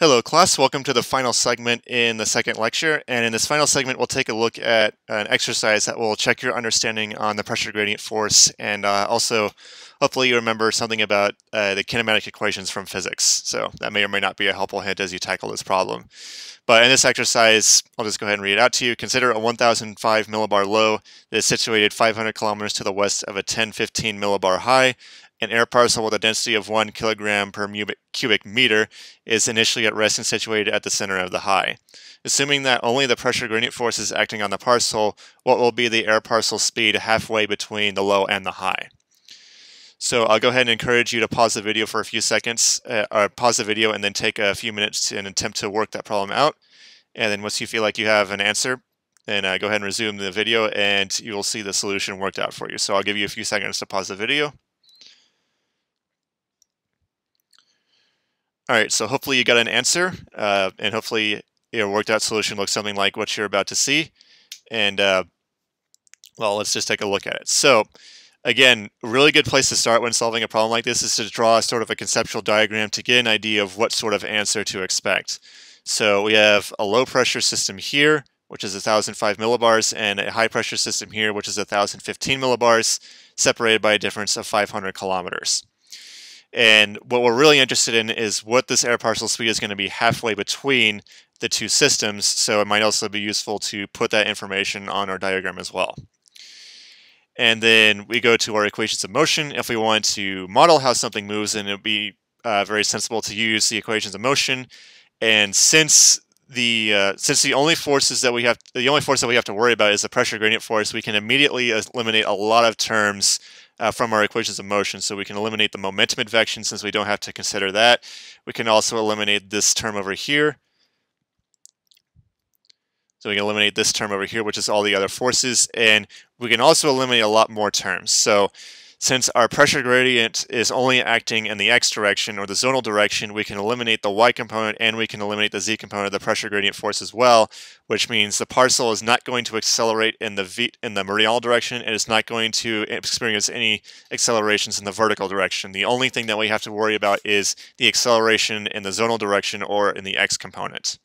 Hello class, welcome to the final segment in the second lecture. And in this final segment, we'll take a look at an exercise that will check your understanding on the pressure gradient force and uh, also hopefully you remember something about uh, the kinematic equations from physics. So that may or may not be a helpful hint as you tackle this problem. But in this exercise, I'll just go ahead and read it out to you. Consider a 1005 millibar low that is situated 500 kilometers to the west of a 1015 millibar high an air parcel with a density of 1 kilogram per cubic meter is initially at rest and situated at the center of the high. Assuming that only the pressure gradient force is acting on the parcel, what will be the air parcel speed halfway between the low and the high? So I'll go ahead and encourage you to pause the video for a few seconds, uh, or pause the video and then take a few minutes and attempt to work that problem out. And then once you feel like you have an answer, then uh, go ahead and resume the video and you will see the solution worked out for you. So I'll give you a few seconds to pause the video. All right, so hopefully you got an answer, uh, and hopefully your worked out solution looks something like what you're about to see. And uh, well, let's just take a look at it. So again, really good place to start when solving a problem like this is to draw sort of a conceptual diagram to get an idea of what sort of answer to expect. So we have a low pressure system here, which is 1005 millibars, and a high pressure system here, which is 1015 millibars, separated by a difference of 500 kilometers. And what we're really interested in is what this air parcel speed is going to be halfway between the two systems. So it might also be useful to put that information on our diagram as well. And then we go to our equations of motion. If we want to model how something moves, then it would be uh, very sensible to use the equations of motion. And since the uh, since the only forces that we have the only force that we have to worry about is the pressure gradient force, we can immediately eliminate a lot of terms uh, from our equations of motion. So we can eliminate the momentum advection since we don't have to consider that. We can also eliminate this term over here. So we can eliminate this term over here, which is all the other forces. And we can also eliminate a lot more terms. So since our pressure gradient is only acting in the x direction or the zonal direction, we can eliminate the y component and we can eliminate the z component of the pressure gradient force as well, which means the parcel is not going to accelerate in the v in the meridional direction and it's not going to experience any accelerations in the vertical direction. The only thing that we have to worry about is the acceleration in the zonal direction or in the x component.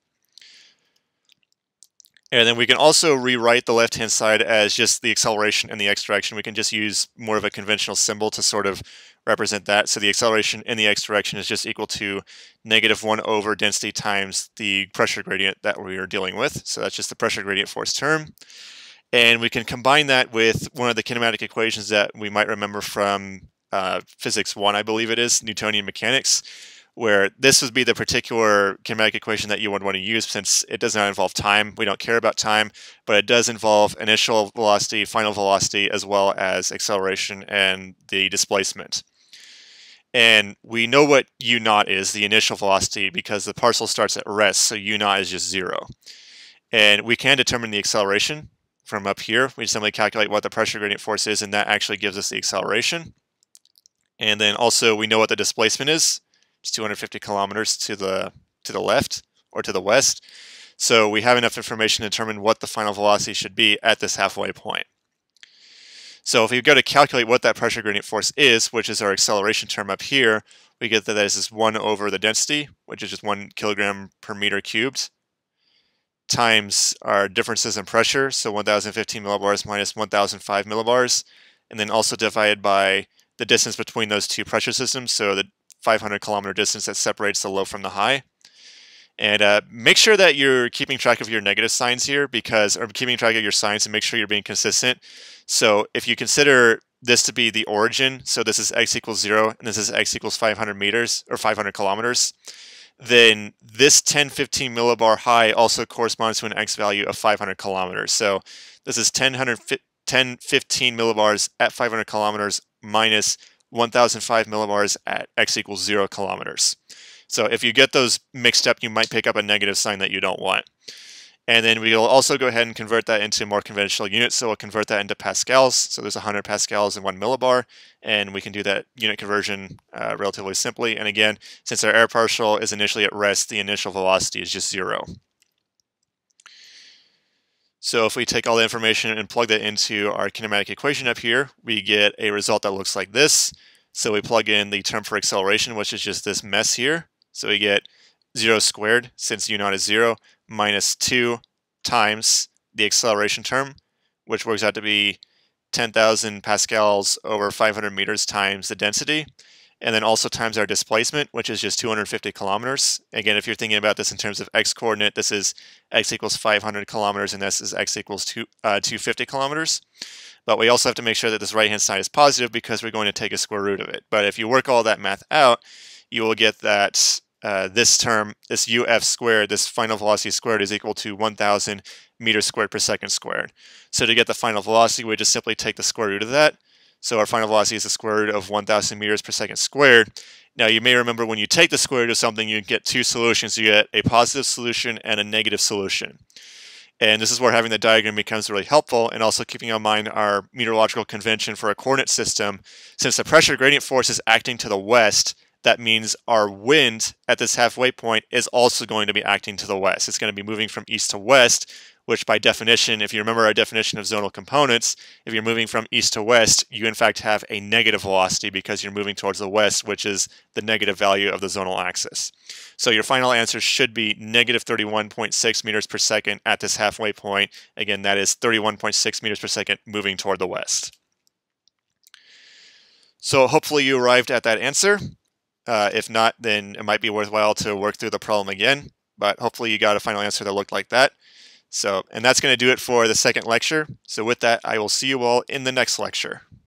And then we can also rewrite the left-hand side as just the acceleration in the x direction. We can just use more of a conventional symbol to sort of represent that. So the acceleration in the x direction is just equal to negative 1 over density times the pressure gradient that we are dealing with. So that's just the pressure gradient force term. And we can combine that with one of the kinematic equations that we might remember from uh, physics 1, I believe it is, Newtonian mechanics, where this would be the particular kinematic equation that you would want to use since it does not involve time. We don't care about time, but it does involve initial velocity, final velocity, as well as acceleration and the displacement. And we know what u naught is, the initial velocity, because the parcel starts at rest, so u naught is just zero. And we can determine the acceleration from up here. We simply calculate what the pressure gradient force is, and that actually gives us the acceleration. And then also we know what the displacement is, it's 250 kilometers to the to the left or to the west. So we have enough information to determine what the final velocity should be at this halfway point. So if we go to calculate what that pressure gradient force is, which is our acceleration term up here, we get that this is 1 over the density, which is just 1 kilogram per meter cubed, times our differences in pressure, so 1015 millibars minus 1005 millibars, and then also divided by the distance between those two pressure systems, so the 500 kilometer distance that separates the low from the high. And uh, make sure that you're keeping track of your negative signs here because, or keeping track of your signs and make sure you're being consistent. So if you consider this to be the origin, so this is x equals zero and this is x equals 500 meters or 500 kilometers, then this 1015 millibar high also corresponds to an x value of 500 kilometers. So this is 10, 1015 millibars at 500 kilometers minus 1005 millibars at x equals zero kilometers. So if you get those mixed up, you might pick up a negative sign that you don't want. And then we'll also go ahead and convert that into more conventional units. So we'll convert that into pascals. So there's 100 pascals in one millibar, and we can do that unit conversion uh, relatively simply. And again, since our air parcel is initially at rest, the initial velocity is just zero. So if we take all the information and plug that into our kinematic equation up here, we get a result that looks like this. So we plug in the term for acceleration, which is just this mess here. So we get 0 squared, since u naught is 0, minus 2 times the acceleration term, which works out to be 10,000 pascals over 500 meters times the density, and then also times our displacement, which is just 250 kilometers. Again, if you're thinking about this in terms of x coordinate, this is x equals 500 kilometers, and this is x equals two, uh, 250 kilometers. But we also have to make sure that this right-hand side is positive because we're going to take a square root of it. But if you work all that math out, you will get that uh, this term, this uf squared, this final velocity squared is equal to 1,000 meters squared per second squared. So to get the final velocity, we just simply take the square root of that. So our final velocity is the square root of 1,000 meters per second squared. Now you may remember when you take the square root of something, you get two solutions. You get a positive solution and a negative solution. And this is where having the diagram becomes really helpful and also keeping in mind our meteorological convention for a coordinate system. Since the pressure gradient force is acting to the west, that means our wind at this halfway point is also going to be acting to the west. It's going to be moving from east to west, which by definition, if you remember our definition of zonal components, if you're moving from east to west, you in fact have a negative velocity because you're moving towards the west, which is the negative value of the zonal axis. So your final answer should be negative 31.6 meters per second at this halfway point. Again, that is 31.6 meters per second moving toward the west. So hopefully you arrived at that answer. Uh, if not, then it might be worthwhile to work through the problem again, but hopefully you got a final answer that looked like that. So, and that's going to do it for the second lecture. So with that, I will see you all in the next lecture.